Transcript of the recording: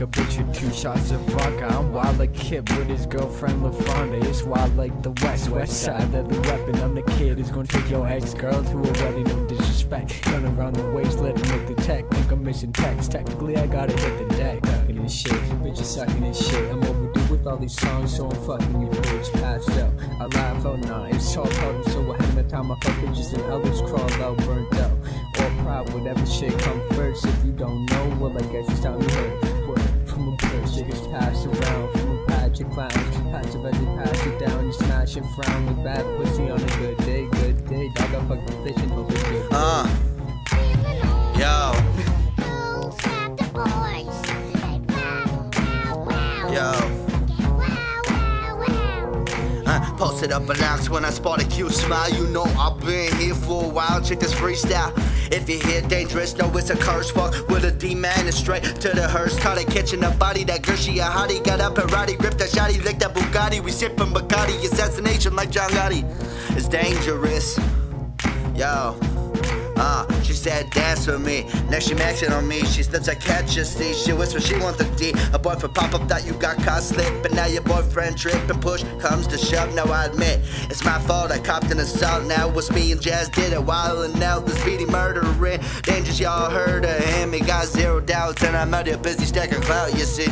a bitch with two shots of vodka. I'm wild like Kip with his girlfriend LaFawnduh. It's wild like the West, West side of the weapon. I'm the kid who's gonna take your ex girl to a wedding, no disrespect. Gun around the waist, let him make the tech. Think I'm missing text. Technically, I gotta hit the deck. Fucking this shit, bitches sucking this shit. I'm overdue with all these songs, so I'm fucking you bitch. Passed out, I laugh out now. It's all covered, so I had the time I fuck bitches and others crawl out, burnt out. All proud, whatever shit come first. If you don't know, well, I guess it's time Patch of clowns, patch of as pass it down. You smash and frown with bad pussy on a good day, good day. Dog, I fuck the fish and hope it's good. Uh, posted up and asked when I spot a cute smile. You know I've been here for a while. Check this freestyle. If you hear dangerous, know it's a curse. Fuck with a D-man and straight to the hearse. Caught it catching a body. That girl, she a hottie. Got up and roddy, gripped that shotty, licked that Bugatti. We sippin' Bacardi. Assassination like John Gotti. It's dangerous. Yo. Said dance with me. Now she maxing on me. She slips like catch a see. She whispers she want the D. A boyfriend pop up that you got caught slipping. Now your boyfriend trip and push comes to shove. Now I admit it's my fault. I copped an assault. Now it's me and Jazz did it. While and now the speedy murdering. Dangers y'all heard of him. He got zero doubts and I'm out here busy stacking clout. You see.